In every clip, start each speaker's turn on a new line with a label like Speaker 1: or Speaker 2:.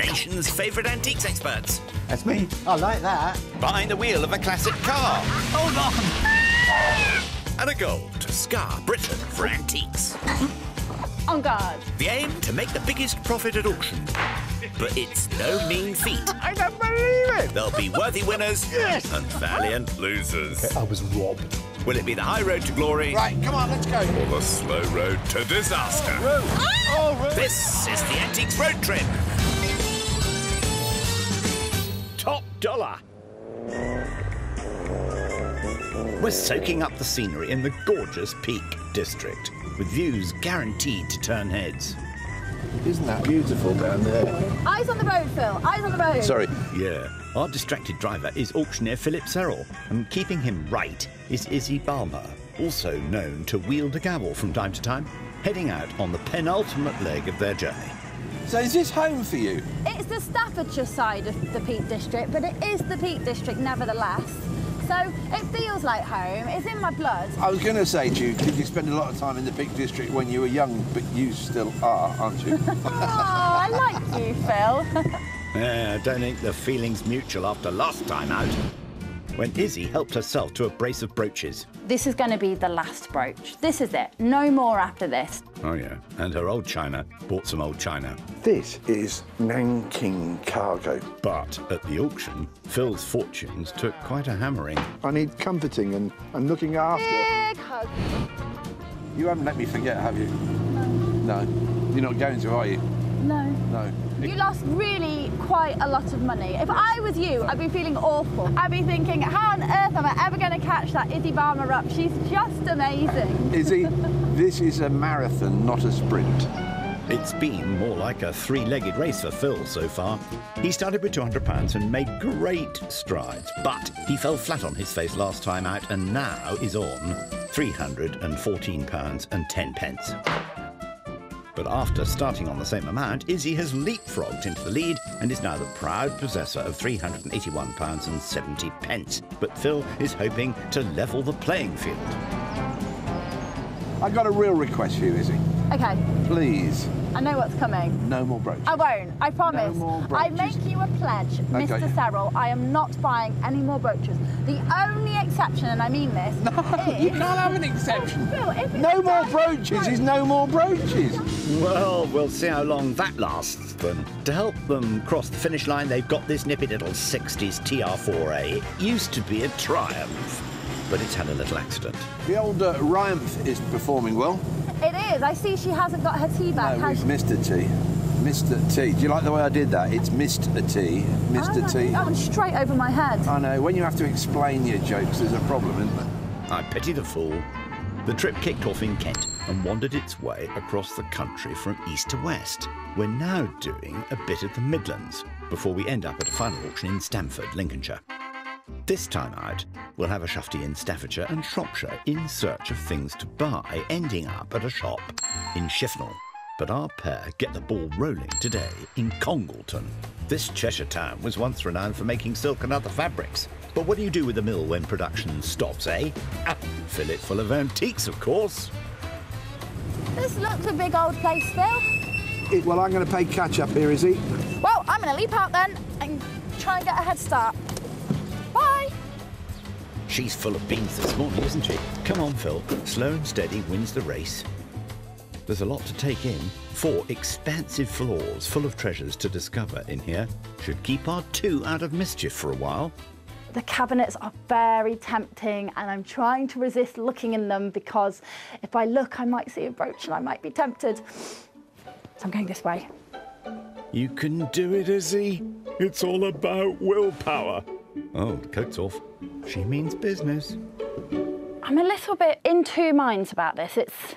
Speaker 1: nation's favourite antiques experts.
Speaker 2: That's me. I like that.
Speaker 1: Behind the wheel of a classic car.
Speaker 2: Hold
Speaker 1: on. And a goal to scar Britain for antiques.
Speaker 3: On guard.
Speaker 1: The aim to make the biggest profit at auction. But it's no mean feat.
Speaker 2: I don't believe it.
Speaker 1: There'll be worthy winners
Speaker 2: yes.
Speaker 1: and valiant losers.
Speaker 2: I was robbed.
Speaker 1: Will it be the high road to glory?
Speaker 2: Right, come on, let's go.
Speaker 1: Or the slow road to disaster?
Speaker 2: Oh, oh,
Speaker 1: this is the Antiques Road Trip. Top dollar. We're soaking up the scenery in the gorgeous Peak District, with views guaranteed to turn heads.
Speaker 4: Isn't that beautiful down there?
Speaker 3: Eyes on the road, Phil. Eyes on the road.
Speaker 4: Sorry.
Speaker 1: Yeah. Our distracted driver is auctioneer Philip Serrell, and keeping him right is Izzie Balmer, also known to wield a gavel from time to time, heading out on the penultimate leg of their journey.
Speaker 4: So is this home for you?
Speaker 3: It's the Staffordshire side of the Peak District, but it is the Peak District nevertheless. So it feels like home. It's in my blood.
Speaker 4: I was going to say to you, did you spend a lot of time in the Peak District when you were young, but you still are, aren't you?
Speaker 3: oh, I like you, Phil.
Speaker 1: yeah, I don't think the feeling's mutual after last time out when Izzy helped herself to a brace of brooches.
Speaker 3: This is going to be the last brooch. This is it. No more after this.
Speaker 1: Oh, yeah. And her old china bought some old china.
Speaker 4: This is Nanking cargo.
Speaker 1: But at the auction, Phil's fortunes took quite a hammering.
Speaker 4: I need comforting and, and looking after.
Speaker 3: Big hug.
Speaker 4: You haven't let me forget, have you? No. No. You're not going to, are you?
Speaker 3: No.
Speaker 4: No.
Speaker 3: You lost really quite a lot of money. If I was you, I'd be feeling awful. I'd be thinking, how on earth am I ever going to catch that Izzie Balmer up? She's just amazing.
Speaker 4: Izzy, this is a marathon, not a sprint.
Speaker 1: It's been more like a three-legged race for Phil so far. He started with £200 and made great strides, but he fell flat on his face last time out and now is on £314 and 10 pence. But after starting on the same amount, Izzy has leapfrogged into the lead and is now the proud possessor of £381.70. But Phil is hoping to level the playing field.
Speaker 4: I've got a real request for you, Izzy.
Speaker 3: Okay.
Speaker 4: Please.
Speaker 3: I know what's coming.
Speaker 4: No more brooches.
Speaker 3: I won't. I promise.
Speaker 4: No more brooches.
Speaker 3: I make you a pledge,
Speaker 4: okay.
Speaker 3: Mr. Serrell. I am not buying any more brooches. The only exception, and I mean this,
Speaker 4: no,
Speaker 3: is...
Speaker 4: you can't have an exception.
Speaker 3: Oh, Phil,
Speaker 4: no more brooches is no more brooches.
Speaker 1: Well, we'll see how long that lasts then. To help them cross the finish line, they've got this nippy little 60s TR4A. It used to be a Triumph but it's had a little accident.
Speaker 4: The old uh, Riumph is performing well.
Speaker 3: It is. I see she hasn't got her tea back.
Speaker 4: No, we've missed a tea. Missed a T. Do you like the way I did that? It's missed a T. Missed a T.
Speaker 3: That went straight over my head.
Speaker 4: I know. When you have to explain your jokes, there's a problem, isn't there?
Speaker 1: I pity the fool. The trip kicked off in Kent and wandered its way across the country from east to west. We're now doing a bit of the Midlands before we end up at a final auction in Stamford, Lincolnshire. This time out, we'll have a shufty in Staffordshire and Shropshire in search of things to buy, ending up at a shop in Shifnal. But our pair get the ball rolling today in Congleton. This Cheshire town was once renowned for making silk and other fabrics. But what do you do with a mill when production stops, eh? Ah, fill it full of antiques, of course.
Speaker 3: This looks a big old place, Phil.
Speaker 4: It, well, I'm going to play catch up here, is he?
Speaker 3: Well, I'm going to leap out then and try and get a head start.
Speaker 1: She's full of beans this morning, isn't she? Come on, Phil. Slow and steady wins the race. There's a lot to take in. Four expansive floors full of treasures to discover in here should keep our two out of mischief for a while.
Speaker 3: The cabinets are very tempting and I'm trying to resist looking in them because if I look, I might see a brooch and I might be tempted. So I'm going this way.
Speaker 1: You can do it, Izzy. It's all about willpower. Oh, the coat's off. She means business.
Speaker 3: I'm a little bit in two minds about this. It's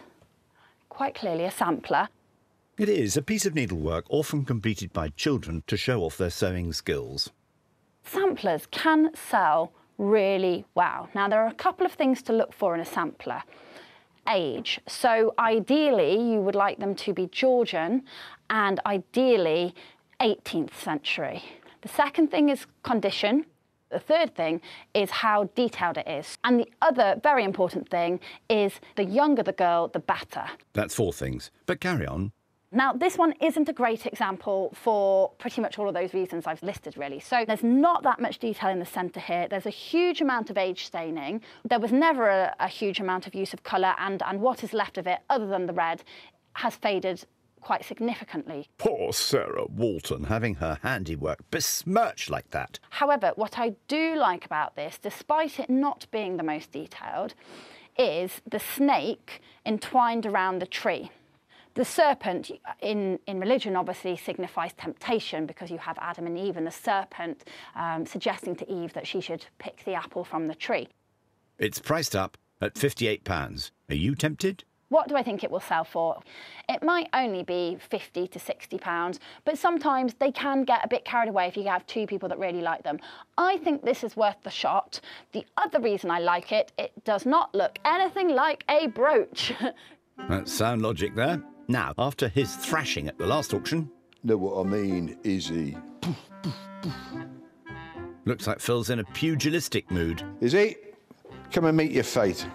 Speaker 3: quite clearly a sampler.
Speaker 1: It is a piece of needlework often completed by children to show off their sewing skills.
Speaker 3: Samplers can sell really well. Now, there are a couple of things to look for in a sampler. Age. So ideally, you would like them to be Georgian and ideally 18th century. The second thing is condition. The third thing is how detailed it is. And the other very important thing is the younger the girl, the better.
Speaker 1: That's four things. But carry on.
Speaker 3: Now, this one isn't a great example for pretty much all of those reasons I've listed, really. So there's not that much detail in the centre here. There's a huge amount of age staining. There was never a, a huge amount of use of colour, and, and what is left of it, other than the red, has faded quite significantly.
Speaker 1: Poor Sarah Walton having her handiwork besmirched like that.
Speaker 3: However, what I do like about this, despite it not being the most detailed, is the snake entwined around the tree. The serpent in, in religion obviously signifies temptation because you have Adam and Eve and the serpent um, suggesting to Eve that she should pick the apple from the tree.
Speaker 1: It's priced up at £58. Are you tempted?
Speaker 3: What do I think it will sell for? It might only be 50 to 60 pounds, but sometimes they can get a bit carried away if you have two people that really like them. I think this is worth the shot. The other reason I like it, it does not look anything like a brooch.
Speaker 1: That's sound logic there. Now, after his thrashing at the last auction,
Speaker 4: Know what I mean, Izzy?
Speaker 1: looks like Phil's in a pugilistic mood.
Speaker 4: Is he? come and meet your fate.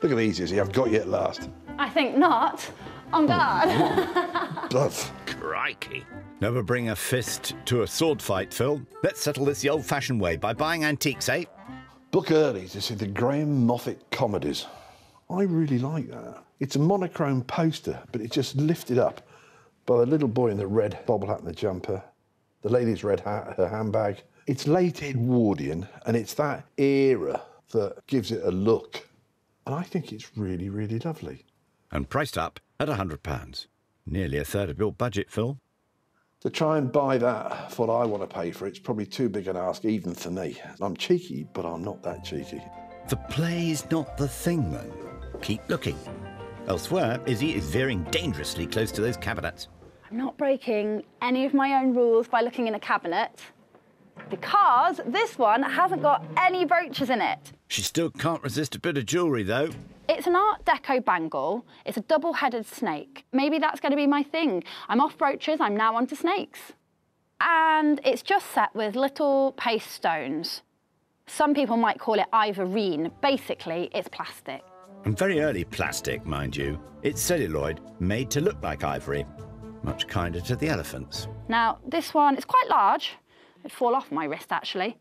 Speaker 4: Look at these, Izzy. I've got you at last.
Speaker 3: I think not. On guard.
Speaker 4: Bluff.
Speaker 1: Crikey. Never bring a fist to a sword fight, Phil. Let's settle this the old fashioned way by buying antiques, eh?
Speaker 4: Book early to see the Graham Moffat comedies. I really like that. It's a monochrome poster, but it's just lifted up by the little boy in the red bobble hat and the jumper, the lady's red hat, her handbag. It's late Edwardian, and it's that era that gives it a look. And I think it's really, really lovely.
Speaker 1: And priced up at £100. Nearly a third of your budget, Phil.
Speaker 4: To try and buy that for what I want to pay for it's probably too big an ask even for me. I'm cheeky, but I'm not that cheeky.
Speaker 1: The play's not the thing, then. Keep looking. Elsewhere, Izzy is veering dangerously close to those cabinets.
Speaker 3: I'm not breaking any of my own rules by looking in a cabinet because this one hasn't got any brooches in it.
Speaker 1: She still can't resist a bit of jewellery, though.
Speaker 3: It's an Art Deco bangle. It's a double-headed snake. Maybe that's going to be my thing. I'm off brooches, I'm now onto snakes. And it's just set with little paste stones. Some people might call it ivorine. Basically, it's plastic.
Speaker 1: And very early plastic, mind you. It's celluloid, made to look like ivory. Much kinder to the elephants.
Speaker 3: Now, this one is quite large. It'd fall off my wrist, actually.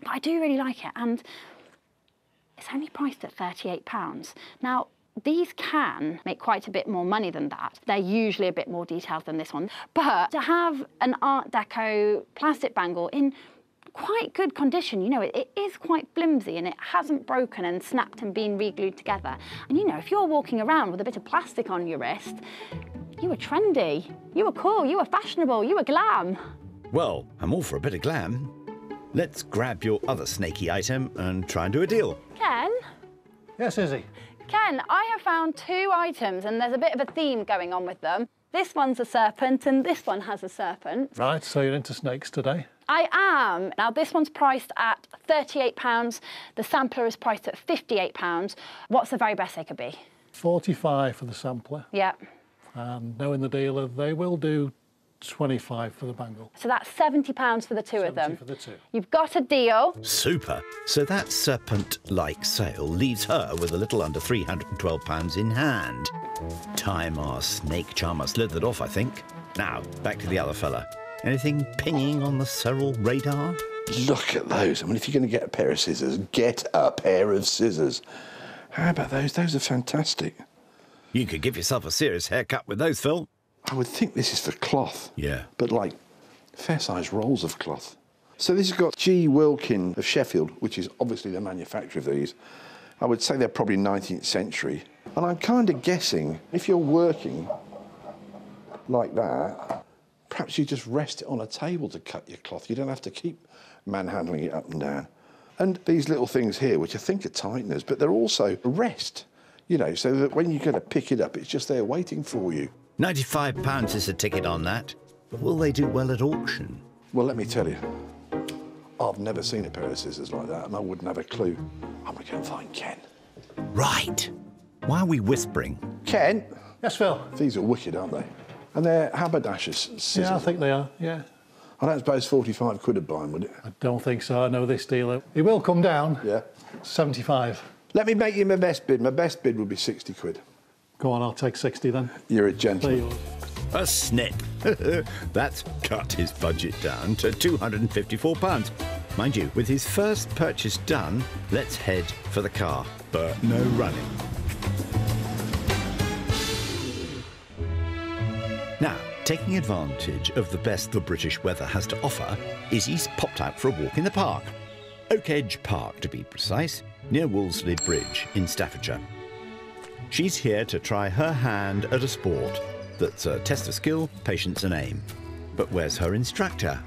Speaker 3: But I do really like it, and it's only priced at £38. Now, these can make quite a bit more money than that. They're usually a bit more detailed than this one. But to have an Art Deco plastic bangle in quite good condition, you know, it, it is quite flimsy and it hasn't broken and snapped and been re-glued together. And you know, if you're walking around with a bit of plastic on your wrist, you were trendy, you were cool, you were fashionable, you were glam.
Speaker 1: Well, I'm all for a bit of glam. Let's grab your other snaky item and try and do a deal.
Speaker 3: Ken?
Speaker 2: Yes, Izzy.
Speaker 3: Ken, I have found two items and there's a bit of a theme going on with them. This one's a serpent and this one has a serpent.
Speaker 2: Right, so you're into snakes today.
Speaker 3: I am. Now, this one's priced at £38. The sampler is priced at £58. What's the very best they could be?
Speaker 2: 45 for the sampler.
Speaker 3: Yeah.
Speaker 2: And knowing the dealer, they will do 25 for the bangle.
Speaker 3: So that's £70 for the two of
Speaker 2: 70
Speaker 3: them.
Speaker 2: for the two.
Speaker 3: You've got a deal.
Speaker 1: Super. So that serpent-like sale leaves her with a little under £312 in hand. Time our snake charmer slithered off, I think. Now, back to the other fella. Anything pinging on the Serrell radar?
Speaker 4: Look at those. I mean, if you're going to get a pair of scissors, get a pair of scissors. How about those? Those are fantastic.
Speaker 1: You could give yourself a serious haircut with those, Phil.
Speaker 4: I would think this is for cloth.
Speaker 1: Yeah.
Speaker 4: But like fair sized rolls of cloth. So this has got G. Wilkin of Sheffield, which is obviously the manufacturer of these. I would say they're probably 19th century. And I'm kind of guessing if you're working like that, perhaps you just rest it on a table to cut your cloth. You don't have to keep manhandling it up and down. And these little things here, which I think are tighteners, but they're also rest, you know, so that when you go to pick it up, it's just there waiting for you.
Speaker 1: £95 is a ticket on that. But will they do well at auction?
Speaker 4: Well, let me tell you, I've never seen a pair of scissors like that, and I wouldn't have a clue. I'm gonna go and find Ken.
Speaker 1: Right. Why are we whispering?
Speaker 4: Ken,
Speaker 2: Yes, Phil.
Speaker 4: these are wicked, aren't they? And they're haberdashers scissors.
Speaker 2: Yeah, I think they are. Yeah.
Speaker 4: I don't suppose 45 quid would buy them, would it?
Speaker 2: I don't think so. I know this dealer. He will come down.
Speaker 4: Yeah.
Speaker 2: 75.
Speaker 4: Let me make you my best bid. My best bid would be 60 quid.
Speaker 2: Go on, I'll take 60 then.
Speaker 4: You're a
Speaker 2: There
Speaker 4: gentleman.
Speaker 2: you are.
Speaker 1: A snip. That's cut his budget down to £254. Mind you, with his first purchase done, let's head for the car. But no running. Now, taking advantage of the best the British weather has to offer, Izzy's popped out for a walk in the park. Oak Edge Park, to be precise, near Wolseley Bridge in Staffordshire. She's here to try her hand at a sport that's a test of skill, patience, and aim. But where's her instructor?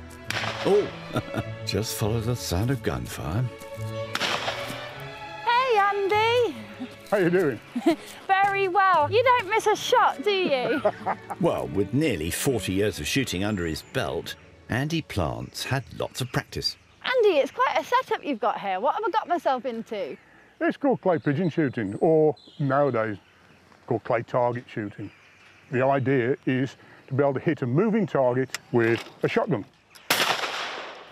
Speaker 1: Oh, just follow the sound of gunfire.
Speaker 3: Hey, Andy.
Speaker 5: How are you doing?
Speaker 3: Very well. You don't miss a shot, do you?
Speaker 1: Well, with nearly 40 years of shooting under his belt, Andy Plants had lots of practice.
Speaker 3: Andy, it's quite a setup you've got here. What have I got myself into?
Speaker 5: It's called clay pigeon shooting, or nowadays called clay target shooting. The idea is to be able to hit a moving target with a shotgun.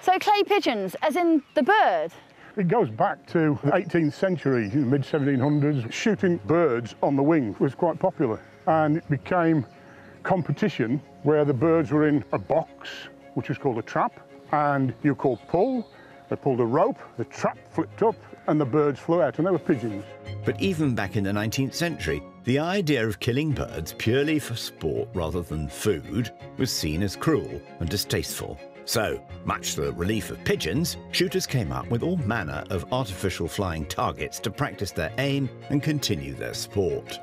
Speaker 3: So clay pigeons, as in the bird.
Speaker 5: It goes back to the 18th century, mid 1700s. Shooting birds on the wing was quite popular, and it became competition where the birds were in a box, which was called a trap, and you called pull. They pulled a rope, the trap flipped up, and the birds flew out, and they were pigeons.
Speaker 1: But even back in the 19th century, the idea of killing birds purely for sport rather than food was seen as cruel and distasteful. So, much to the relief of pigeons, shooters came up with all manner of artificial flying targets to practice their aim and continue their sport.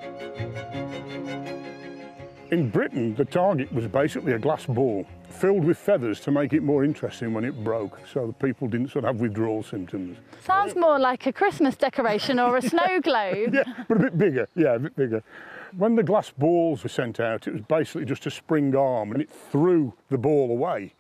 Speaker 5: In Britain, the target was basically a glass ball filled with feathers to make it more interesting when it broke, so the people didn't sort of have withdrawal symptoms.
Speaker 3: Sounds more like a Christmas decoration or a snow globe.
Speaker 5: Yeah, but a bit bigger. Yeah, a bit bigger. When the glass balls were sent out, it was basically just a spring arm and it threw the ball away.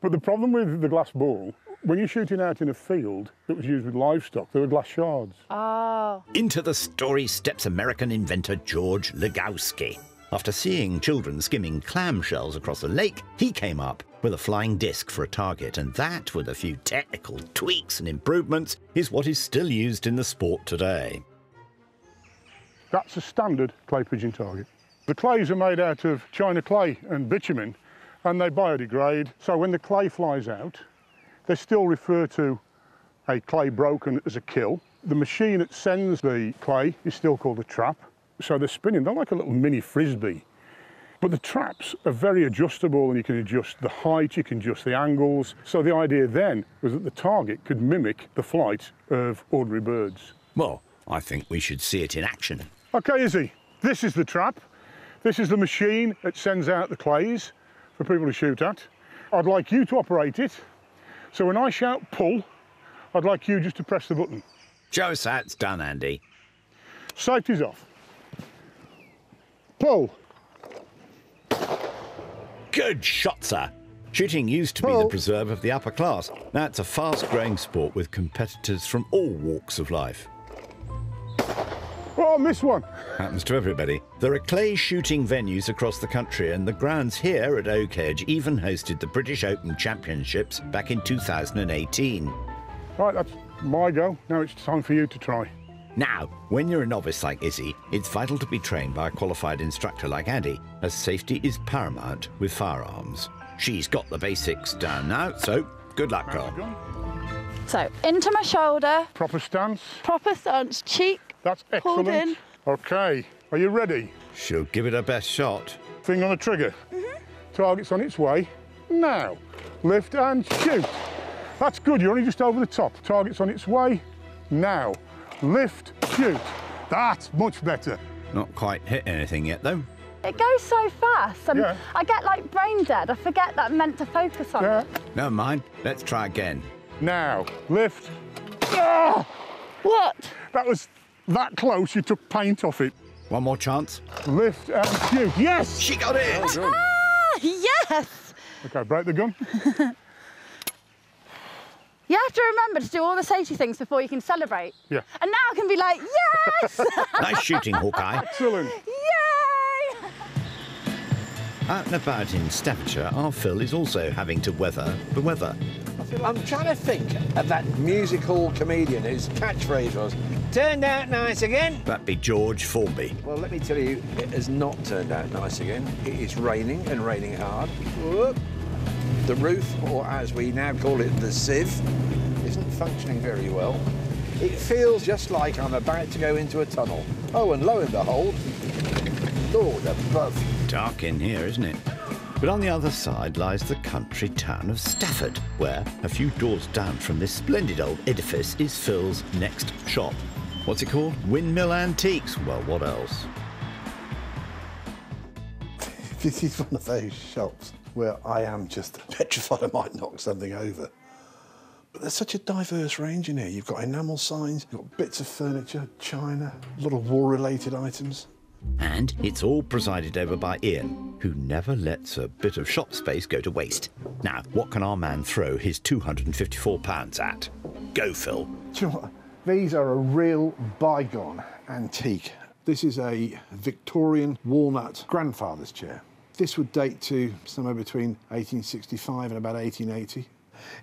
Speaker 5: But the problem with the glass ball, when you're shooting out in a field that was used with livestock, there were glass shards.
Speaker 3: Oh.
Speaker 1: Into the story steps American inventor George Ligowsky. After seeing children skimming clamshells across a lake, he came up with a flying disc for a target, and that, with a few technical tweaks and improvements, is what is still used in the sport today.
Speaker 5: That's a standard clay pigeon target. The clays are made out of china clay and bitumen, and they biodegrade. So when the clay flies out, they still refer to a clay broken as a kill. The machine that sends the clay is still called a trap. So they're spinning, they're like a little mini frisbee. But the traps are very adjustable and you can adjust the height, you can adjust the angles. So the idea then was that the target could mimic the flight of ordinary birds.
Speaker 1: Well, I think we should see it in action.
Speaker 5: Okay, Izzy, this is the trap. This is the machine that sends out the clays for people to shoot at. I'd like you to operate it. So when I shout pull, I'd like you just to press the button.
Speaker 1: Joe Sat's done, Andy.
Speaker 5: Safety's off. Pull.
Speaker 1: Good shot, sir. Shooting used to be the preserve of the upper class. Now it's a fast growing sport with competitors from all walks of life.
Speaker 5: Oh, I missed one.
Speaker 1: Happens to everybody. There are clay shooting venues across the country, and the grounds here at Oak Edge even hosted the British Open Championships back in 2018.
Speaker 5: Right, that's my go. Now it's time for you to try.
Speaker 1: Now, when you're a novice like Izzy, it's vital to be trained by a qualified instructor like Andy, as safety is paramount with firearms. She's got the basics down now, so good luck, girl.
Speaker 3: So into my shoulder,
Speaker 5: Proper stance.
Speaker 3: proper stance, cheek.
Speaker 5: That's
Speaker 3: Pulled
Speaker 5: excellent.
Speaker 3: in.
Speaker 5: Okay, are you ready?
Speaker 1: She'll give it her best shot.
Speaker 5: Finger on the trigger. Mm-hmm. Target's on its way. Now, lift and shoot. That's good, you're only just over the top. Target's on its way. Now, lift, shoot. That's much better.
Speaker 1: Not quite hit anything yet, though.
Speaker 3: It goes so fast. And
Speaker 5: Yeah.
Speaker 3: I get like brain dead. I forget that I'm meant to focus on
Speaker 5: Yeah.
Speaker 3: it.
Speaker 1: Never mind. Let's try again.
Speaker 5: Now, lift. Ah!
Speaker 3: What?
Speaker 5: That was that close, you took paint off it.
Speaker 1: One more chance.
Speaker 5: Lift and shoot. Yes!
Speaker 1: She got it!
Speaker 3: Ah, yes!
Speaker 5: Okay, break the gun.
Speaker 3: You have to remember to do all the safety things before you can celebrate.
Speaker 5: Yeah.
Speaker 3: And now I can be like, yes!
Speaker 1: nice shooting, Hawkeye.
Speaker 5: Excellent.
Speaker 3: Yay!
Speaker 1: Out and about in Staffordshire, our Phil is also having to weather the weather.
Speaker 6: I'm trying to think of that musical comedian whose catchphrase was, turned out nice again.
Speaker 1: That'd be George Formby.
Speaker 4: Well, let me tell you, it has not turned out nice again. It is raining and raining hard. Whoop. The roof, or as we now call it, the sieve, isn't functioning very well. It feels just like I'm about to go into a tunnel. Oh, and lo and behold, Lord above.
Speaker 1: Dark in here, isn't it? But on the other side lies the country town of Stafford, where, a few doors down from this splendid old edifice, is Phil's next shop. What's it called? Windmill Antiques. Well, what else?
Speaker 4: This is one of those shops where I am just petrified I might knock something over. But there's such a diverse range in here. You've got enamel signs, you've got bits of furniture, china, a lot of war-related items.
Speaker 1: And it's all presided over by Ian, who never lets a bit of shop space go to waste. Now, what can our man throw his £254 at? Go, Phil.
Speaker 4: Do you know what? These are a real bygone antique. This is a Victorian walnut grandfather's chair. This would date to somewhere between 1865 and about 1880.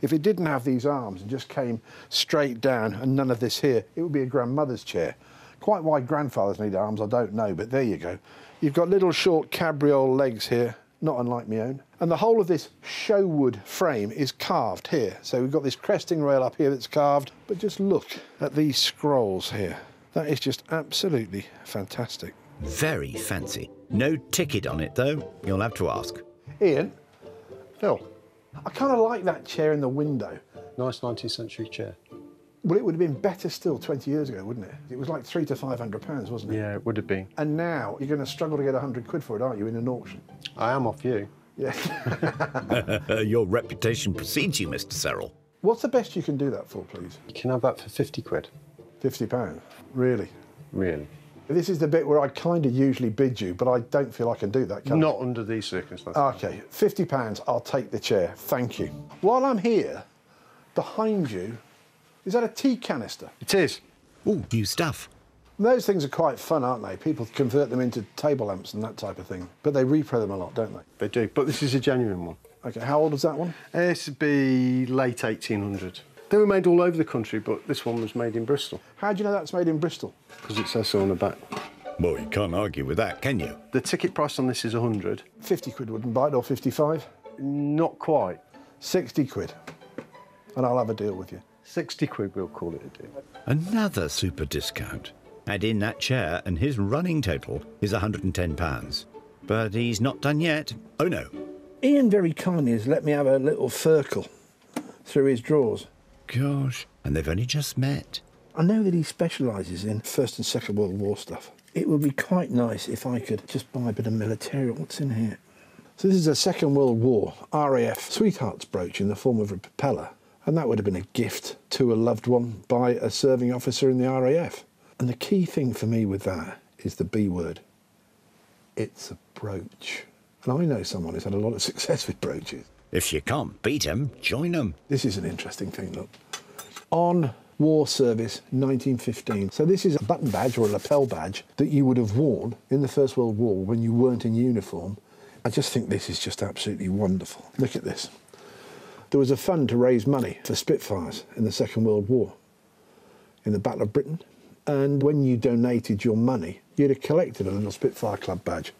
Speaker 4: If it didn't have these arms and just came straight down and none of this here, it would be a grandmother's chair. Quite why grandfathers need arms, I don't know, but there you go. You've got little short cabriole legs here, not unlike my own. And the whole of this show wood frame is carved here. So we've got this cresting rail up here that's carved, but just look at these scrolls here. That is just absolutely fantastic.
Speaker 1: Very fancy. No ticket on it, though. You'll have to ask.
Speaker 4: Ian, Phil, I kind of like that chair in the window.
Speaker 7: Nice 19th century chair.
Speaker 4: Well, it would have been better still 20 years ago, wouldn't it? It was like three to 500 pounds, wasn't it?
Speaker 7: Yeah, it would have been.
Speaker 4: And now you're going to struggle to get 100 quid for it, aren't you, in an auction?
Speaker 7: I am off you.
Speaker 4: Yeah.
Speaker 1: Your reputation precedes you, Mr. Serrell.
Speaker 4: What's the best you can do that for, please?
Speaker 7: You can have that for 50 quid.
Speaker 4: 50 pounds? Really?
Speaker 7: Really.
Speaker 4: This is the bit where I kind of usually bid you, but I don't feel I can do that, can
Speaker 7: Not under these circumstances.
Speaker 4: Okay, 50 pounds, I'll take the chair. Thank you. While I'm here, behind you, is that a tea canister?
Speaker 7: it is.
Speaker 1: Oh, new stuff.
Speaker 4: Those things are quite fun, aren't they? People convert them into table lamps and that type of thing. But they repro them a lot, don't they?
Speaker 7: They do. But this is a genuine one.
Speaker 4: Okay, how old is that one?
Speaker 7: This would be late 1800. They were made all over the country, but this one was made in Bristol
Speaker 4: How do you know that's made in Bristol?
Speaker 7: because it says so on the back.
Speaker 1: Well, you can't argue with that, can you?
Speaker 7: The ticket price on this is 100.
Speaker 4: 50 quid wouldn't bite, or 55?
Speaker 7: Not quite.
Speaker 4: 60 quid. And I'll have a deal with you.
Speaker 7: 60 quid, we'll call it a deal.
Speaker 1: Another super discount. Add in that chair, and his running total is £110. But he's not done yet. Oh no.
Speaker 4: Ian very kindly has let me have a little circle through his drawers.
Speaker 1: Gosh. And they've only just met.
Speaker 4: I know that he specialises in First and Second World War stuff. It would be quite nice if I could just buy a bit of military. What's in here? So this is a Second World War RAF sweetheart's brooch in the form of a propeller. And that would have been a gift to a loved one by a serving officer in the RAF. And the key thing for me with that is the B word. It's a brooch. And I know someone who's had a lot of success with brooches.
Speaker 1: If you can't beat 'em, join 'em.
Speaker 4: This is an interesting thing, look. On war service 1915. So this is a button badge or a lapel badge that you would have worn in the First World War when you weren't in uniform. I just think this is just absolutely wonderful. Look at this. There was a fund to raise money for Spitfires in the Second World War, in the Battle of Britain. And when you donated your money, you'd have collected a little Spitfire Club badge.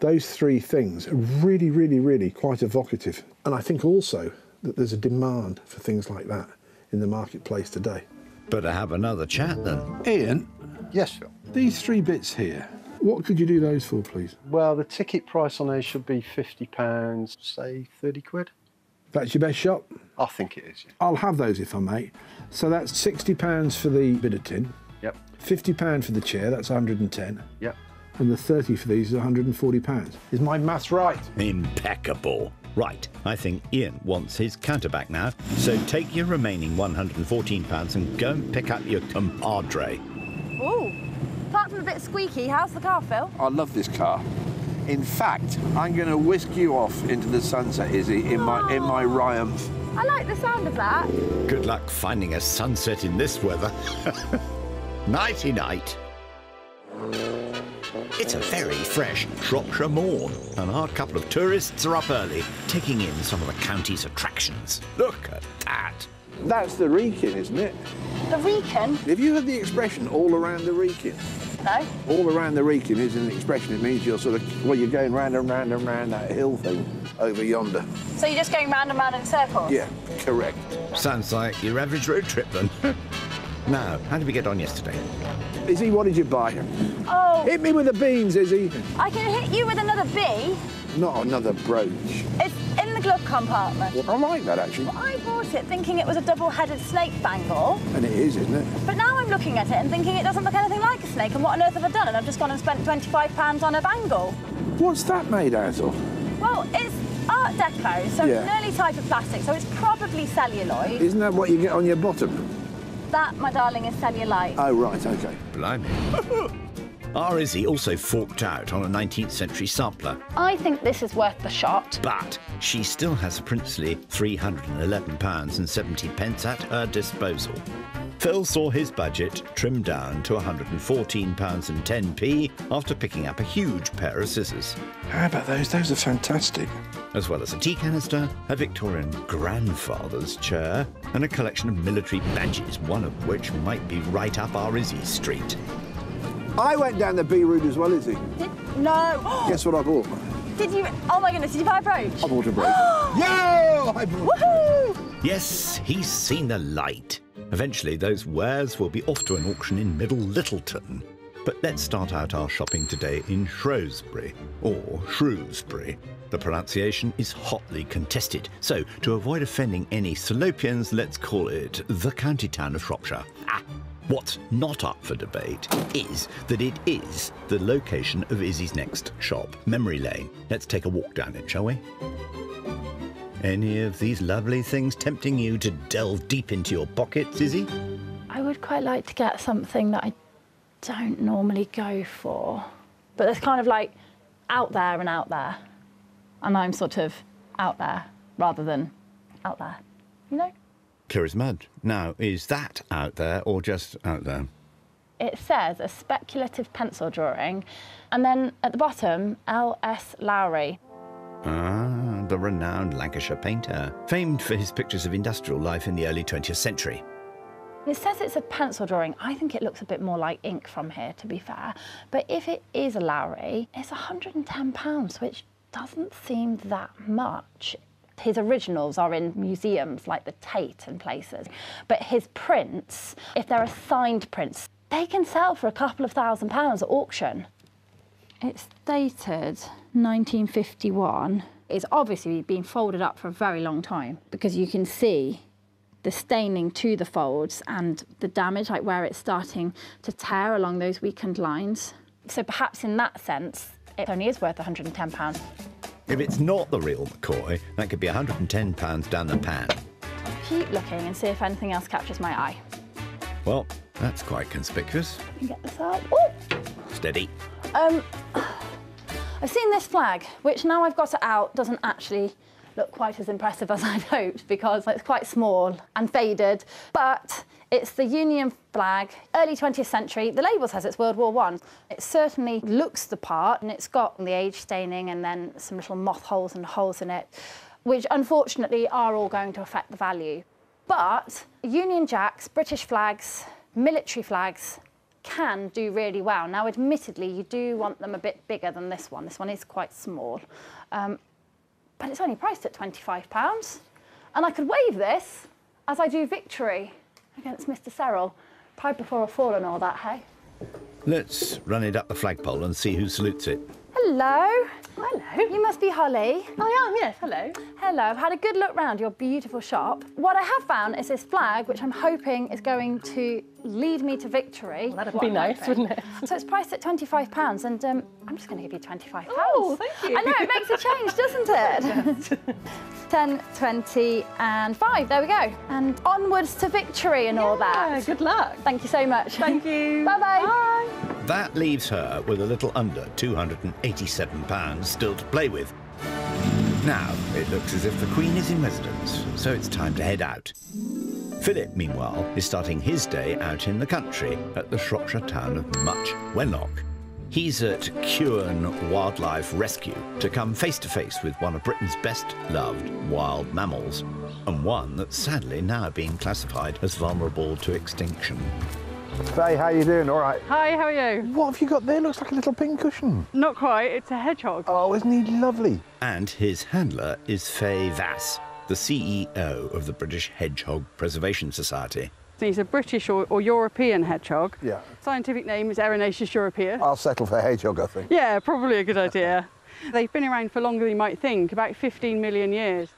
Speaker 4: Those three things are really, really, really quite evocative. And I think also that there's a demand for things like that in the marketplace today.
Speaker 1: Better have another chat then.
Speaker 4: Ian,
Speaker 7: Yes, Phil.
Speaker 4: these three bits here, what could you do those for, please?
Speaker 7: Well, the ticket price on those should be £50, say 30 quid.
Speaker 4: That's your best shot?
Speaker 7: I think it is, yeah.
Speaker 4: I'll have those if I may. So that's £60 for the bit of tin,
Speaker 7: Yep,
Speaker 4: £50 for the chair, that's 110
Speaker 7: yep.
Speaker 4: And the 30 for these is 140 pounds. Is my maths right?
Speaker 1: Impeccable. Right, I think Ian wants his counter back now. So take your remaining £114 and go and pick up your compadre.
Speaker 3: Ooh, apart from a bit squeaky, how's the car, Phil?
Speaker 4: I love this car. In fact, I'm going to whisk you off into the sunset, Izzy, in my in my Triumph.
Speaker 3: I like the sound of that.
Speaker 1: Good luck finding a sunset in this weather. Nighty night. It's a very fresh Shropshire morn, and our couple of tourists are up early, taking in some of the county's attractions. Look at that.
Speaker 4: That's the Wrekin, isn't it?
Speaker 3: The Wrekin?
Speaker 4: Have you heard the expression all around the Wrekin?
Speaker 3: No.
Speaker 4: All around the Wrekin is an expression. It means you're sort of, well, you're going round and round and round that hill thing over yonder.
Speaker 3: So you're just going round and round in circles?
Speaker 4: Yeah, correct.
Speaker 1: Sounds like your average road trip then. now, how did we get on yesterday?
Speaker 4: Izzy, what did you buy?
Speaker 3: Oh,
Speaker 4: Hit me with the beans, Izzy.
Speaker 3: I can hit you with another bee.
Speaker 4: Not another brooch.
Speaker 3: It's in the glove compartment.
Speaker 4: I like that, actually.
Speaker 3: I bought it thinking it was a double-headed snake bangle,
Speaker 4: And it is, isn't it?
Speaker 3: but now I'm looking at it and thinking it doesn't look anything like a snake, and what on earth have I done? And I've just gone and spent £25 on a bangle.
Speaker 4: What's that made out of?
Speaker 3: Well, it's Art Deco, so
Speaker 4: Yeah.
Speaker 3: it's an early type of plastic, so it's probably celluloid.
Speaker 4: Isn't that what you get on your bottom?
Speaker 3: That, my darling, is cellulite.
Speaker 4: Oh, right, okay.
Speaker 1: Blimey. Our Izzy also forked out on a 19th century sampler,
Speaker 3: I think this is worth the shot.
Speaker 1: but she still has a princely £311.70 pence at her disposal. Phil saw his budget trimmed down to £114.10p after picking up a huge pair of scissors,
Speaker 4: How about those? Those are fantastic.
Speaker 1: as well as a tea canister, a Victorian grandfather's chair, and a collection of military badges, one of which might be right up our Izzy's street.
Speaker 4: I went down the B route as well, Izzy.
Speaker 3: Did, no.
Speaker 4: Guess what I bought?
Speaker 3: Did you? Oh my goodness! Did you buy a brooch?
Speaker 4: I bought a brooch. yeah! I bought
Speaker 3: Woohoo!
Speaker 1: Yes, he's seen the light. Eventually, those wares will be off to an auction in Middle Littleton. But let's start out our shopping today in Shrewsbury, or Shrewsbury. The pronunciation is hotly contested, so to avoid offending any Salopians, let's call it the county town of Shropshire. Ah, what's not up for debate is that it is the location of Izzy's next shop, Memory Lane. Let's take a walk down it, shall we? Any of these lovely things tempting you to delve deep into your pockets, Izzy?
Speaker 3: I would quite like to get something that I don't normally go for, but it's kind of like out there and out there, and I'm sort of out there rather than out there, you know.
Speaker 1: Clear as mud. Now, is that out there or just out there?
Speaker 3: It says a speculative pencil drawing, and then at the bottom, L.S. Lowry.
Speaker 1: Ah, the renowned Lancashire painter, famed for his pictures of industrial life in the early 20th century.
Speaker 3: It says it's a pencil drawing. I think it looks a bit more like ink from here, to be fair. But if it is a Lowry, it's £110, which doesn't seem that much. His originals are in museums like the Tate and places. But his prints, if they're signed prints, they can sell for a couple of thousand pounds at auction. It's dated 1951. It's obviously been folded up for a very long time because you can see the staining to the folds and the damage, like where it's starting to tear along those weakened lines. So perhaps in that sense, it only is worth £110.
Speaker 1: If it's not the real McCoy, that could be £110 down the pan.
Speaker 3: Keep looking and see if anything else catches my eye.
Speaker 1: Well, that's quite conspicuous.
Speaker 3: Let me get this out. Oh!
Speaker 1: Steady.
Speaker 3: Um, I've seen this flag, which now I've got it out doesn't actually look quite as impressive as I'd hoped because it's quite small and faded. But it's the Union flag, early 20th century. The label says it's World War One. It certainly looks the part, and it's got the age staining and then some little moth holes and holes in it, which unfortunately are all going to affect the value. But Union Jacks, British flags, military flags can do really well. Now, admittedly, you do want them a bit bigger than this one. This one is quite small. Um, but it's only priced at £25. And I could wave this as I do victory against Mr. Serrell. Pride before a fall and all that, hey?
Speaker 1: Let's run it up the flagpole and see who salutes it.
Speaker 3: Hello. Hello. You must be Holly.
Speaker 6: I am, yes, hello.
Speaker 3: Hello, I've had a good look round your beautiful shop. What I have found is this flag, which I'm hoping is going to lead me to victory.
Speaker 6: that'd be nice,
Speaker 3: hoping.
Speaker 6: wouldn't it?
Speaker 3: So it's priced at £25, and um, I'm just going to give you £25.
Speaker 6: Oh, thank you.
Speaker 3: I know, it makes a change, doesn't it? 10, 20, and 5. There we go. And onwards to victory and all that.
Speaker 6: good luck.
Speaker 3: Thank you so much.
Speaker 6: Thank you.
Speaker 3: Bye-bye.
Speaker 6: Bye.
Speaker 1: That leaves her with a little under £287 still to play with. Now, it looks as if the Queen is in residence, so it's time to head out. Philip, meanwhile, is starting his day out in the country at the Shropshire town of Much Wenlock. He's at Cuan Wildlife Rescue to come face to face with one of Britain's best loved wild mammals, and one that's sadly now being classified as vulnerable to extinction.
Speaker 6: Faye, how you doing? All right.
Speaker 8: Hi, how are you?
Speaker 6: What have you got there? Looks like a little pin cushion.
Speaker 8: Not quite, it's a hedgehog.
Speaker 6: Oh, isn't he lovely?
Speaker 1: And his handler is Faye Vass, the CEO of the British Hedgehog Preservation Society.
Speaker 8: He's a British or, or European hedgehog.
Speaker 6: Yeah.
Speaker 8: Scientific name is Erinaceus europaea.
Speaker 6: I'll settle for hedgehog, I think.
Speaker 8: Yeah, probably a good idea. They've been around for longer than you might think, about 15 million years.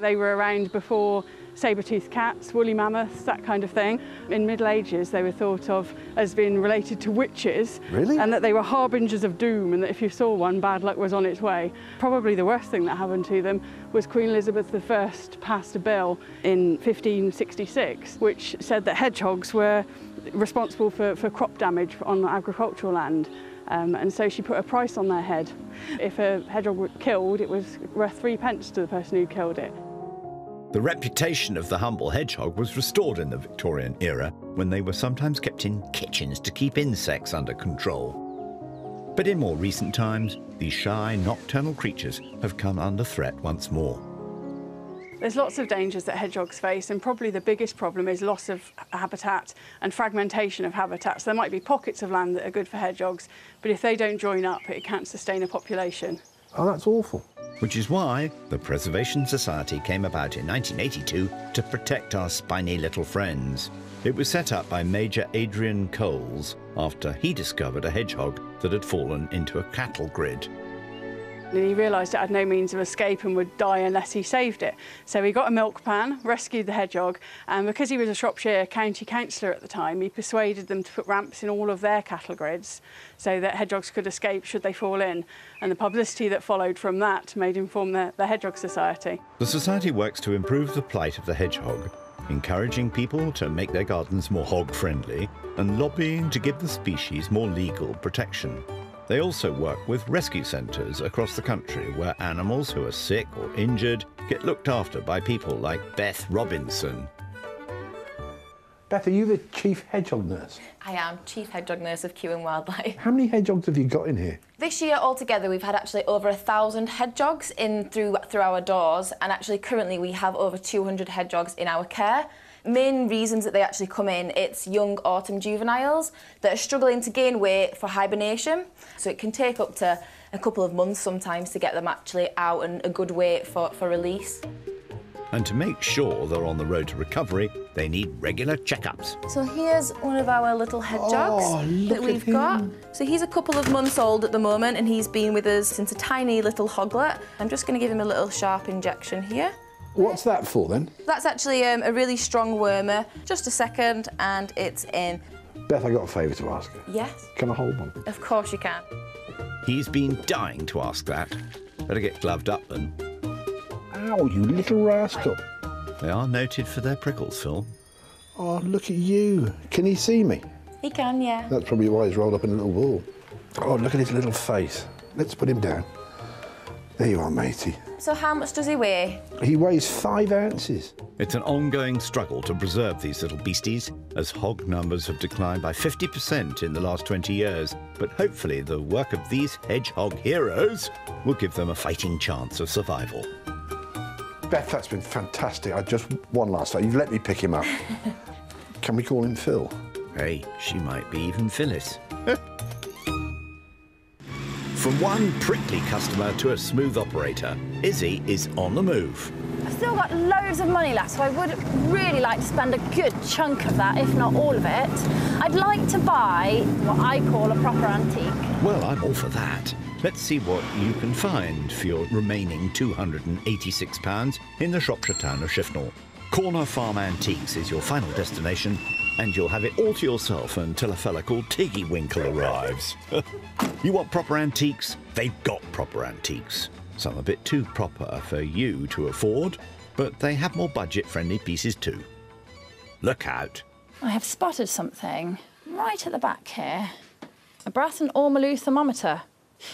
Speaker 8: They were around before saber-toothed cats, woolly mammoths, that kind of thing. In Middle Ages, they were thought of as being related to witches.
Speaker 6: Really?
Speaker 8: And that they were harbingers of doom and that if you saw one, bad luck was on its way. Probably the worst thing that happened to them was Queen Elizabeth I passed a bill in 1566, which said that hedgehogs were responsible for, for crop damage on agricultural land. Um, and so she put a price on their head. If a hedgehog were killed, it was worth three pence to the person who killed it.
Speaker 1: The reputation of the humble hedgehog was restored in the Victorian era when they were sometimes kept in kitchens to keep insects under control. But in more recent times, these shy nocturnal creatures have come under threat once more.
Speaker 8: There's lots of dangers that hedgehogs face, and probably the biggest problem is loss of habitat and fragmentation of habitats. There might be pockets of land that are good for hedgehogs, but if they don't join up, it can't sustain a population.
Speaker 6: Oh, that's awful.
Speaker 1: Which is why the Preservation Society came about in 1982 to protect our spiny little friends. It was set up by Major Adrian Coles after he discovered a hedgehog that had fallen into a cattle grid.
Speaker 8: And he realised it had no means of escape and would die unless he saved it. So he got a milk pan, rescued the hedgehog, and because he was a Shropshire County Councillor at the time, he persuaded them to put ramps in all of their cattle grids so that hedgehogs could escape should they fall in. And the publicity that followed from that made him form the, the Hedgehog Society.
Speaker 1: The Society works to improve the plight of the hedgehog, encouraging people to make their gardens more hog friendly and lobbying to give the species more legal protection. They also work with rescue centres across the country where animals who are sick or injured get looked after by people like Beth Robinson.
Speaker 6: Beth, are you the chief hedgehog nurse?
Speaker 9: I am Chief Hedgehog Nurse of Cuan Wildlife.
Speaker 6: How many hedgehogs have you got in here?
Speaker 9: This year altogether we've had actually over a thousand hedgehogs in through through our doors and actually currently we have over 200 hedgehogs in our care. Main reasons that they actually come in, it's young autumn juveniles that are struggling to gain weight for hibernation. So it can take up to a couple of months sometimes to get them actually out and a good weight for, for release.
Speaker 1: And to make sure they're on the road to recovery, they need regular checkups.
Speaker 9: So here's one of our little hedgehogs
Speaker 6: Oh,
Speaker 9: that we've got. So he's a couple of months old at the moment and he's been with us since a tiny little hoglet. I'm just going to give him a little sharp injection here.
Speaker 6: What's that for then?
Speaker 9: That's actually um, a really strong wormer. Just a second and it's in.
Speaker 6: Beth, I got a favour to ask you.
Speaker 9: Yes,
Speaker 6: Can I hold one?
Speaker 9: of course you can.
Speaker 1: He's been dying to ask that. Better get gloved up then.
Speaker 6: Ow, you little rascal.
Speaker 1: They are noted for their prickles, Phil.
Speaker 6: Oh, look at you. Can he see me?
Speaker 9: He can, yeah.
Speaker 6: That's probably why he's rolled up in a little ball. Oh, look at his little face. Let's put him down. There you are, matey.
Speaker 9: So how much does he weigh?
Speaker 6: He weighs five ounces.
Speaker 1: It's an ongoing struggle to preserve these little beasties, as hog numbers have declined by 50% in the last 20 years. But hopefully, the work of these hedgehog heroes will give them a fighting chance of survival.
Speaker 6: Beth, that's been fantastic. I just one last time. You've let me pick him up. Can we call him Phil?
Speaker 1: Hey, she might be even Phyllis. From one prickly customer to a smooth operator, Izzy is on the move.
Speaker 3: I've still got loads of money left, so I would really like to spend a good chunk of that, if not all of it. I'd like to buy what I call a proper antique.
Speaker 1: Well, I'm all for that. Let's see what you can find for your remaining £286 in the Shropshire town of Shifnal. Corner Farm Antiques is your final destination, and you'll have it all to yourself until a fella called Tiggy Winkle arrives. you want proper antiques? They've got proper antiques. Some a bit too proper for you to afford, but they have more budget friendly pieces too. Look out.
Speaker 3: I have spotted something right at the back here. A brass and Ormolu thermometer.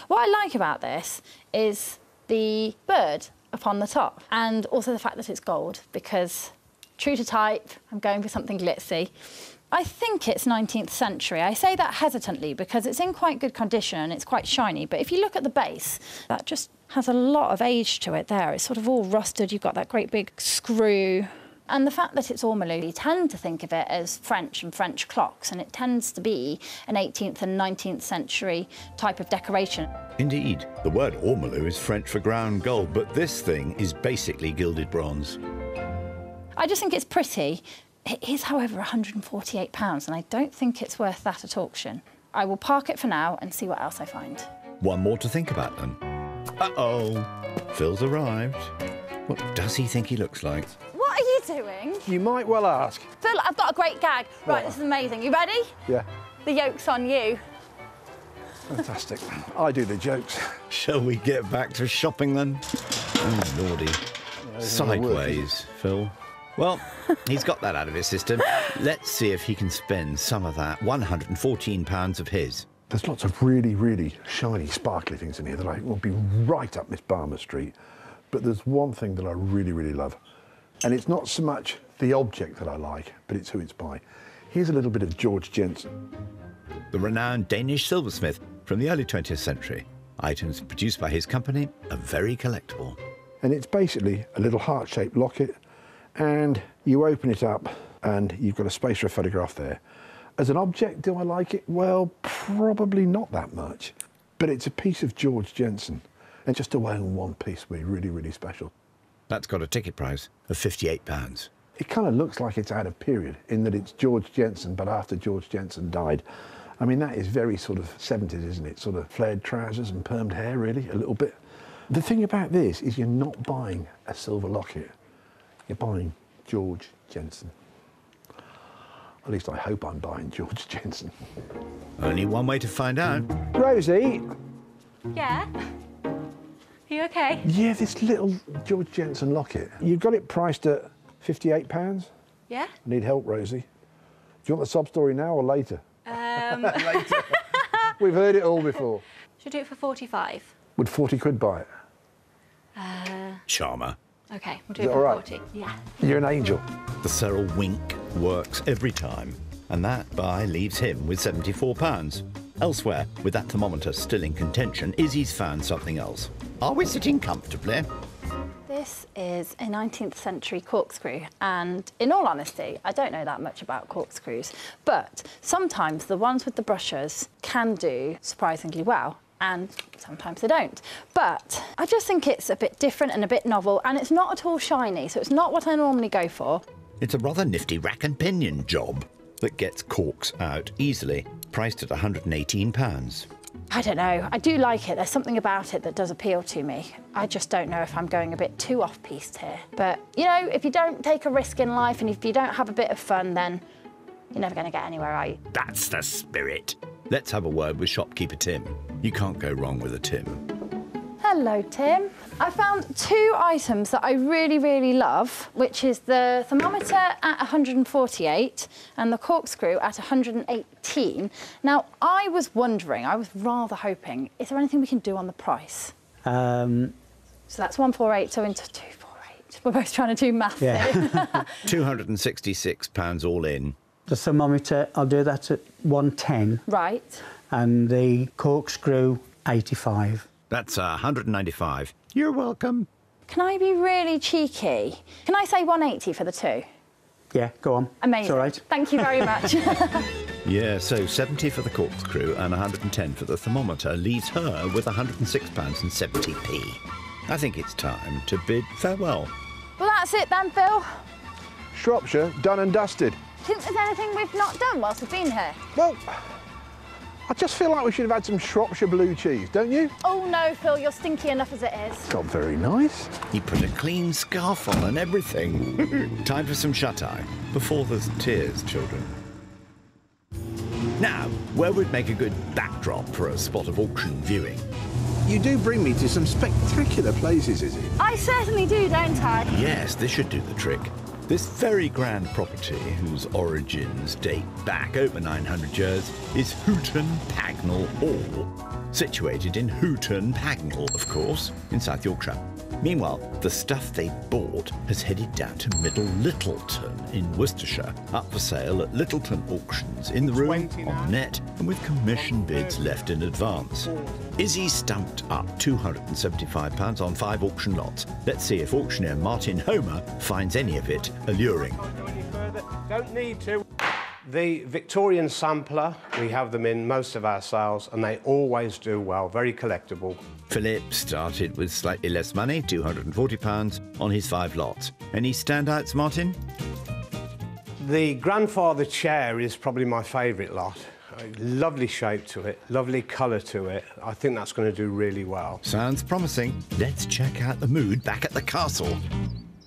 Speaker 3: What I like about this is the bird upon the top and also the fact that it's gold because true to type, I'm going for something glitzy. I think it's 19th century. I say that hesitantly because it's in quite good condition and it's quite shiny. But if you look at the base, that just has a lot of age to it there. It's sort of all rusted. You've got that great big screw. And the fact that it's ormolu, you tend to think of it as French and French clocks, and it tends to be an 18th and 19th century type of decoration.
Speaker 1: Indeed, the word ormolu is French for ground gold, but this thing is basically gilded bronze.
Speaker 3: I just think it's pretty. It is, however, £148, and I don't think it's worth that at auction. I will park it for now and see what else I find.
Speaker 1: One more to think about then. Uh-oh, Phil's arrived. What does he think he looks like?
Speaker 3: What are you doing?
Speaker 4: You might well ask.
Speaker 3: Phil, I've got a great gag. Right,
Speaker 4: What?
Speaker 3: this is amazing. You ready?
Speaker 4: Yeah,
Speaker 3: The yoke's on you.
Speaker 4: fantastic. I do the jokes.
Speaker 1: Shall we get back to shopping then? Oh, lordy. Sideways, Phil. Well, he's got that out of his system. Let's see if he can spend some of that £114 of his.
Speaker 4: There's lots of really, really shiny, sparkly things in here that I will be right up Miss Balmer Street. But there's one thing that I really, really love. And it's not so much the object that I like, but it's who it's by. Here's a little bit of George Jensen.
Speaker 1: The renowned Danish silversmith from the early 20th century. Items produced by his company are very collectible.
Speaker 4: And it's basically a little heart-shaped locket. And you open it up and you've got a space for a photograph there. As an object, do I like it? Well, probably not that much. But it's a piece of George Jensen. And just to own one piece would be really, really special.
Speaker 1: That's got a ticket price of £58.
Speaker 4: It kind of looks like it's out of period in that it's George Jensen, but after George Jensen died. I mean, that is very sort of 70s, isn't it? Sort of flared trousers and permed hair, really, a little bit. The thing about this is you're not buying a silver locket. You're buying George Jensen. At least I hope I'm buying George Jensen.
Speaker 1: Only one way to find out.
Speaker 4: Rosie,
Speaker 6: Yeah? Are you okay?
Speaker 4: yeah, this little George Jensen locket. You've got it priced at £58. I
Speaker 6: Yeah?
Speaker 4: need help, Rosie. Do you want the sub story now or later?
Speaker 6: Um,
Speaker 4: We've heard it all before.
Speaker 6: should we do it for 45?
Speaker 4: Would 40 quid buy it?
Speaker 1: Charmer.
Speaker 6: Okay, we'll do it
Speaker 4: it
Speaker 6: for
Speaker 4: all right?
Speaker 6: 40. Yeah.
Speaker 4: You're an angel.
Speaker 1: The Serrell wink works every time, and that buy leaves him with £74. Elsewhere, with that thermometer still in contention, Izzie's found something else. Are we sitting comfortably?
Speaker 3: This is a 19th century corkscrew, and in all honesty, I don't know that much about corkscrews, but sometimes the ones with the brushes can do surprisingly well. And sometimes they don't. But I just think it's a bit different and a bit novel, and it's not at all shiny, so it's not what I normally go for.
Speaker 1: It's a rather nifty rack and pinion job that gets corks out easily, priced at £118.
Speaker 3: I don't know. I do like it. There's something about it that does appeal to me. I just don't know if I'm going a bit too off piste here. But, you know, if you don't take a risk in life and if you don't have a bit of fun, then you're never going to get anywhere, are you?
Speaker 1: That's the spirit. Let's have a word with shopkeeper Tim. You can't go wrong with a Tim.
Speaker 3: Hello, Tim. I found two items that I really, really love, which is the thermometer at 148 and the corkscrew at 118. Now, I was wondering, I was rather hoping, is there anything we can do on the price?
Speaker 10: Um,
Speaker 3: So that's 148, so into 248. We're both trying to do math
Speaker 10: Yeah.
Speaker 1: £266 all in.
Speaker 10: The thermometer, I'll do that at 110,
Speaker 3: right.
Speaker 10: and the corkscrew 85.
Speaker 1: That's uh, 195. You're welcome.
Speaker 3: Can I be really cheeky? Can I say 180 for the two?
Speaker 10: Yeah, go on.
Speaker 3: Amazing.
Speaker 10: It's all right.
Speaker 3: Thank you very much.
Speaker 1: Yeah, so 70 for the corkscrew and 110 for the thermometer leaves her with £106 and 70p. I think it's time to bid farewell.
Speaker 3: well, that's it then, Phil.
Speaker 4: Shropshire, done and dusted.
Speaker 3: Do you think there's anything we've not done whilst we've been here?
Speaker 4: Well, I just feel like we should have had some Shropshire blue cheese, don't you?
Speaker 3: Oh no, Phil, you're stinky enough as it is.
Speaker 4: God, very nice.
Speaker 1: He put a clean scarf on and everything. time for some shut-eye before there's tears, children. Now, where would make a good backdrop for a spot of auction viewing?
Speaker 11: You do bring me to some spectacular places, is it?
Speaker 3: I certainly do, don't I?
Speaker 1: Yes, this should do the trick. This very grand property, whose origins date back over 900 years, is Hooton Pagnell Hall. Situated in Hooton, Pagnell, of course, in South Yorkshire. Meanwhile, the stuff they bought has headed down to Middle Littleton in Worcestershire, up for sale at Littleton Auctions, in the room, on net, and with commission bids left in advance. Izzie stumped up £275 on five auction lots. Let's see if auctioneer Martin Homer finds any of it alluring.
Speaker 12: Don't need to. The Victorian sampler, we have them in most of our sales and they always do well, very collectible.
Speaker 1: Philip started with slightly less money, £240, on his five lots. Any standouts, Martin?
Speaker 12: The grandfather chair is probably my favourite lot. Lovely shape to it, lovely colour to it. I think that's going to do really well.
Speaker 1: Sounds promising. Let's check out the mood back at the castle.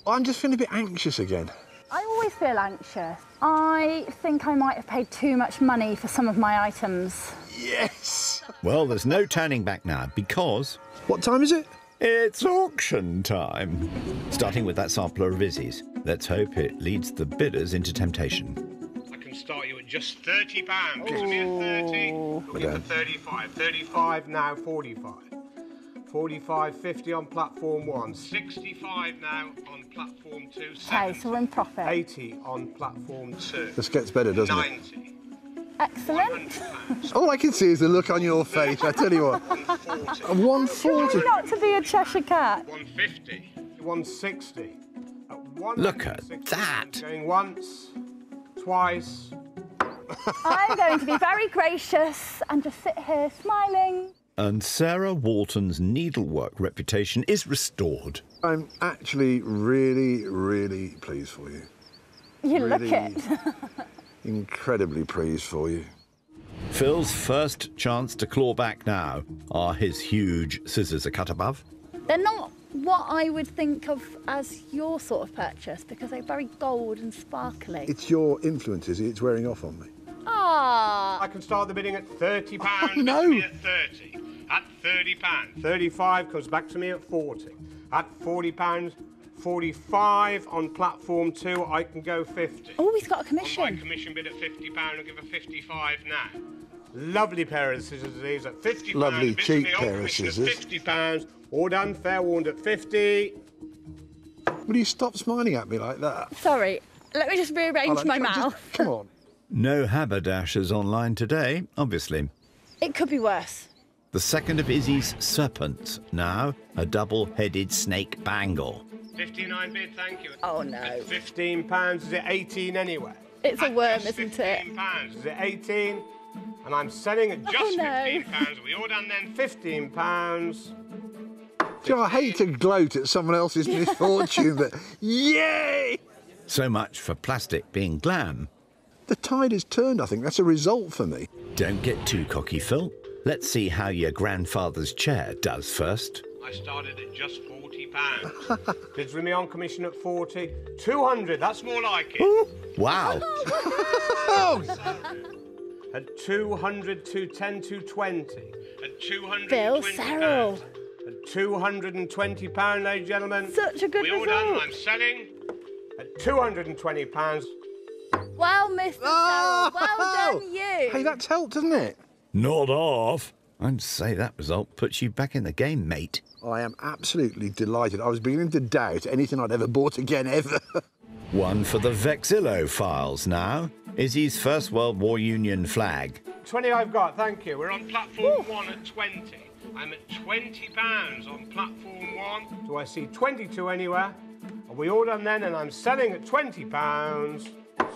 Speaker 6: I'm just feeling a bit anxious again.
Speaker 3: I always feel anxious. I think I might have paid too much money for some of my items.
Speaker 6: Yes!
Speaker 1: Well, there's no turning back now because.
Speaker 6: What time is it?
Speaker 1: It's auction time. Starting with that sampler of Izzie's. Let's hope it leads the bidders into temptation.
Speaker 12: I can start you at just £30. Gives me a 30. Looking for 35. 35 now, 45. 45, 50 on platform one. 65 now on platform two.
Speaker 3: Okay, so we're in profit.
Speaker 12: 80 on platform two.
Speaker 6: This gets better, doesn't it?
Speaker 12: 90.
Speaker 3: Excellent.
Speaker 6: All I can see is the look on your face, I tell you what. A 140.
Speaker 3: Try not to be a Cheshire cat.
Speaker 12: 150. 160.
Speaker 1: Look at that.
Speaker 12: Going once, twice.
Speaker 3: I'm going to be very gracious and just sit here smiling.
Speaker 1: And Sarah Walton's needlework reputation is restored.
Speaker 6: I'm actually really, really pleased for you.
Speaker 3: You look it.
Speaker 6: Incredibly pleased for you.
Speaker 1: Phil's first chance to claw back now. Are his huge scissors a cut above?
Speaker 3: They're not what I would think of as your sort of purchase because they're very gold and sparkly.
Speaker 6: It's your influences, it's wearing off on me.
Speaker 3: Ah.
Speaker 12: I can start the bidding at £30.
Speaker 6: Oh, no.
Speaker 12: at 30. At £30. 35 comes back to me at 40. At £40, 45 on platform two, I can go 50.
Speaker 3: Oh, he's got a commission.
Speaker 12: On my
Speaker 3: commission.
Speaker 12: commission bid at £50, I'll give a 55 now. Lovely pair of scissors these at 50
Speaker 6: Lovely
Speaker 12: Bid
Speaker 6: cheap pair of scissors.
Speaker 12: 50 pounds. All done, fair warned at 50.
Speaker 6: Will you stop smiling at me like that?
Speaker 3: Sorry, let me just rearrange
Speaker 6: I'll-
Speaker 3: my
Speaker 6: just-
Speaker 3: mouth.
Speaker 6: Come on.
Speaker 1: No haberdashers online today, obviously.
Speaker 3: It could be worse.
Speaker 1: The second of Izzie's serpents now, a double headed snake bangle.
Speaker 12: 59 bid, thank you.
Speaker 3: Oh no.
Speaker 12: At 15 pounds, is it 18 anyway?
Speaker 3: It's a worm,
Speaker 12: just
Speaker 3: isn't it?
Speaker 12: 15 pounds, is it 18? And I'm selling at oh, just
Speaker 3: Oh, no.
Speaker 12: 15 pounds. We all done then 15 pounds.
Speaker 6: Do you know, I hate to gloat at someone else's misfortune, but yay!
Speaker 1: So much for plastic being glam.
Speaker 6: The tide has turned, I think. That's a result for me.
Speaker 1: Don't get too cocky, Phil. Let's see how your grandfather's chair does first.
Speaker 12: I started at just 40 pounds. Bids with me on commission at 40. 200, that's more like it.
Speaker 1: Wow.
Speaker 12: At 200 to 10 to 20. At 200
Speaker 3: Bill Serrell.
Speaker 12: At 220 pound, ladies and gentlemen.
Speaker 3: Such a good
Speaker 12: we all done. I'm selling at 220 pounds.
Speaker 3: Well, Mr. Farrell, well done you.
Speaker 6: Hey, that's helped, hasn't it?
Speaker 1: Not off. I'd say that result puts you back in the game, mate.
Speaker 6: I am absolutely delighted. I was beginning to doubt anything I'd ever bought again, ever.
Speaker 1: One for the vexillophiles now. Izzie's First World War Union flag.
Speaker 12: 20 I've got, thank you. We're on platform one at 20. I'm at 20 pounds on platform one. Do I see 22 anywhere? Are we all done then? And I'm selling at 20 pounds.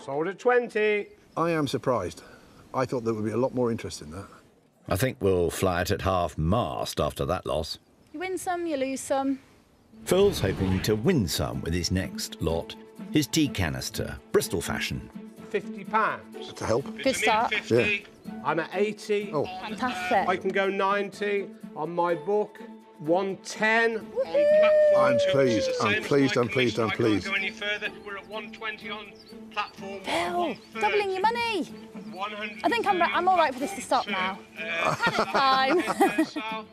Speaker 12: Sold at 20.
Speaker 6: I am surprised. I thought there would be a lot more interest in that.
Speaker 1: I think we'll fly it at half mast after that loss.
Speaker 3: You win some, you lose some.
Speaker 1: Phil's hoping to win some with his next lot. His tea canister, Bristol fashion.
Speaker 12: 50 pounds.
Speaker 6: To help.
Speaker 3: Good start.
Speaker 12: 50. I'm at 80.
Speaker 6: Oh.
Speaker 3: Fantastic.
Speaker 12: I can go 90 on my book. 110
Speaker 6: I'm
Speaker 12: two, which is
Speaker 6: pleased, I'm pleased,
Speaker 12: my
Speaker 6: I'm pleased,
Speaker 12: commission.
Speaker 6: I'm
Speaker 12: I
Speaker 6: pleased.
Speaker 12: can't go any further. We're at 120 on platform one.
Speaker 3: Bill,
Speaker 12: 130.
Speaker 3: doubling your money. I think I'm, I'm all right for this to stop now. Uh, time.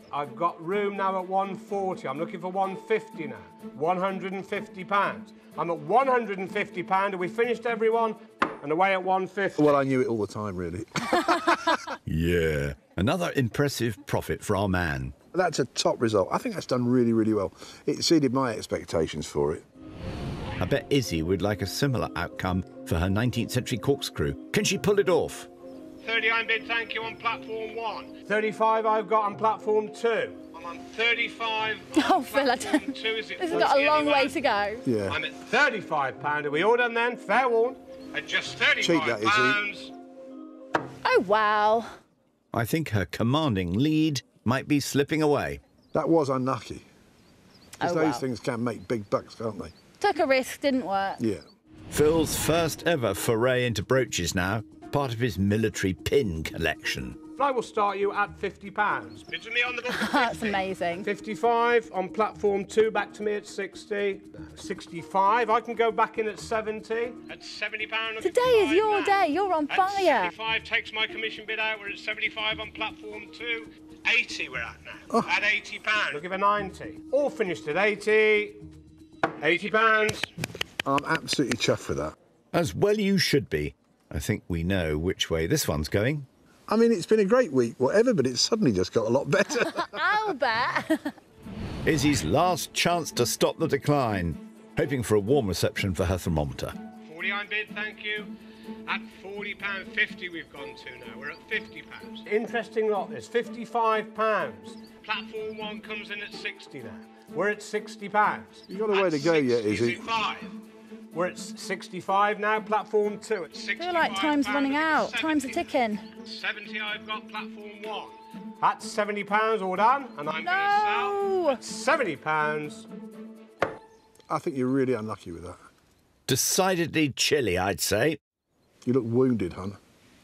Speaker 12: I've got room now at 140. I'm looking for 150 now. 150 pounds. I'm at 150 pound. Have we finished everyone? And away at 150.
Speaker 6: Well, I knew it all the time, really.
Speaker 1: Yeah. Another impressive profit for our man.
Speaker 6: That's a top result. I think that's done really, really well. It exceeded my expectations for it.
Speaker 1: I bet Izzie would like a similar outcome for her 19th century corkscrew. Can she pull it off?
Speaker 12: 30 I'm bid, thank you, on platform one. 35 I've got on platform two. I'm on 35 on
Speaker 3: Oh, Phil, I
Speaker 12: platform
Speaker 3: don't...
Speaker 12: two. Is it
Speaker 3: This has got a long
Speaker 12: anywhere?
Speaker 3: way to go.
Speaker 6: Yeah.
Speaker 12: I'm at 35 pound. Are we all done then? Fair warn. At just 35
Speaker 6: Cheap that, Izzie.
Speaker 12: pounds.
Speaker 3: Oh, wow.
Speaker 1: I think her commanding lead might be slipping away.
Speaker 6: That was unlucky. Because
Speaker 3: Oh,
Speaker 6: those
Speaker 3: well.
Speaker 6: things can make big bucks, can't they?
Speaker 3: Took a risk, didn't work.
Speaker 6: Yeah.
Speaker 1: Phil's first ever foray into brooches now, part of his military pin collection.
Speaker 12: I will start you at 50 pounds. Bids with me on the book.
Speaker 3: That's amazing.
Speaker 12: 55 on platform two, back to me at 60. 65, I can go back in at 70. At 70 pounds.
Speaker 3: Today is your day. You're on
Speaker 12: At
Speaker 3: fire.
Speaker 12: 75 takes my commission bid out. We're at 75 on platform two. 80 we're at now.
Speaker 3: Oh.
Speaker 12: At 80 pounds. I'll give her 90. All finished at 80. 80 pounds.
Speaker 6: I'm absolutely chuffed with that.
Speaker 1: As well you should be. I think we know which way this one's going.
Speaker 6: I mean, it's been a great week, whatever, but it's suddenly just got a lot better.
Speaker 3: I'll bet.
Speaker 1: Izzie's last chance to stop the decline, hoping for a warm reception for her thermometer.
Speaker 12: 40 I'm bid, thank you. At 40 pound 50 we've gone to now. We're at 50 pounds. Interesting lot this. 55 pounds. Platform one comes in at 60 now. We're at 60 pounds.
Speaker 6: You've got a way to go yet, Izzie.
Speaker 12: 65. We're at 65 now. Platform two at 65.
Speaker 3: I feel like time's
Speaker 12: pounds.
Speaker 3: running
Speaker 12: Look at
Speaker 3: out. Time's a ticking.
Speaker 12: 70 I've got platform one. At 70 pounds all done, and I'm going to sell
Speaker 3: No.
Speaker 12: 70 pounds.
Speaker 6: I think you're really unlucky with that.
Speaker 1: Decidedly chilly, I'd say.
Speaker 6: You look wounded, hon.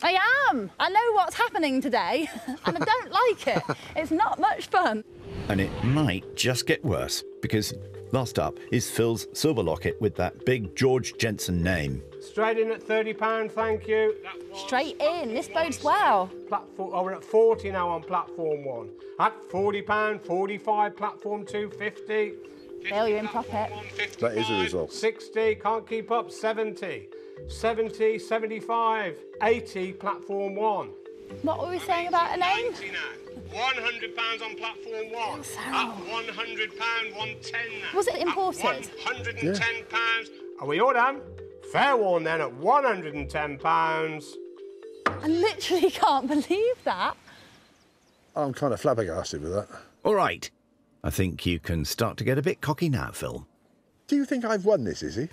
Speaker 3: I am. I know what's happening today, and I don't like it. It's not much fun.
Speaker 1: And it might just get worse, because last up is Phil's silver locket with that big George Jensen name.
Speaker 12: Straight in at 30 pound, thank you.
Speaker 3: Straight in. This bodes well.
Speaker 12: Platform, oh, we're at 40 now on platform one. At 40 pound, 45 platform two, 50.
Speaker 3: Failure in profit.
Speaker 6: That is a result.
Speaker 12: 60, can't keep up, 70. 70, 75, 80 platform one.
Speaker 3: What were we saying about a name?
Speaker 12: 100 pounds on platform one. At 100 pound, 110 now.
Speaker 3: Was it
Speaker 12: At
Speaker 3: imported?
Speaker 12: 110 pounds. Are we all done? Fair warn then at 110 pounds.
Speaker 3: I literally can't believe that.
Speaker 6: I'm kind of flabbergasted with that.
Speaker 1: All right. I think you can start to get a bit cocky now, Phil.
Speaker 6: Do you think I've won this, Izzie?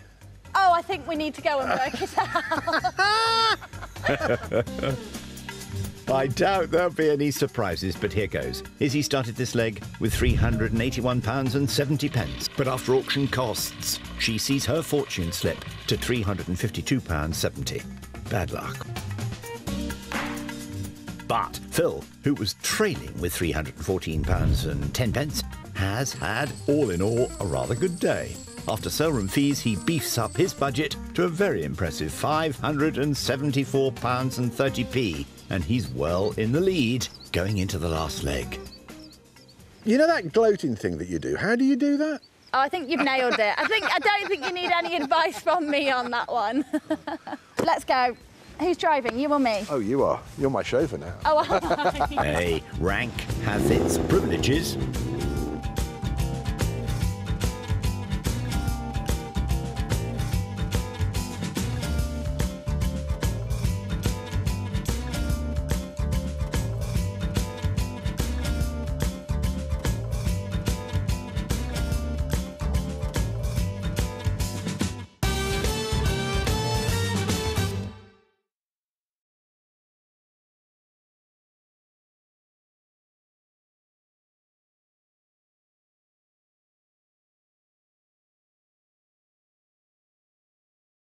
Speaker 3: Oh, I think we need to go and work it out.
Speaker 1: I doubt there'll be any surprises, but here goes. Izzie started this leg with £381.70, pence, but after auction costs, she sees her fortune slip to £352.70. Bad luck. But Phil, who was trailing with £314.10, pence, has had, all in all, a rather good day. After sale fees, he beefs up his budget to a very impressive £574.30p, and he's well in the lead going into the last leg.
Speaker 6: You know that gloating thing that you do? How do you do that?
Speaker 3: Oh, I think you've nailed it. I think I don't think you need any advice from me on that one. Let's go. Who's driving, you or me?
Speaker 6: Oh, you are. You're my chauffeur now.
Speaker 3: Oh, I?
Speaker 1: Hey, rank has its privileges.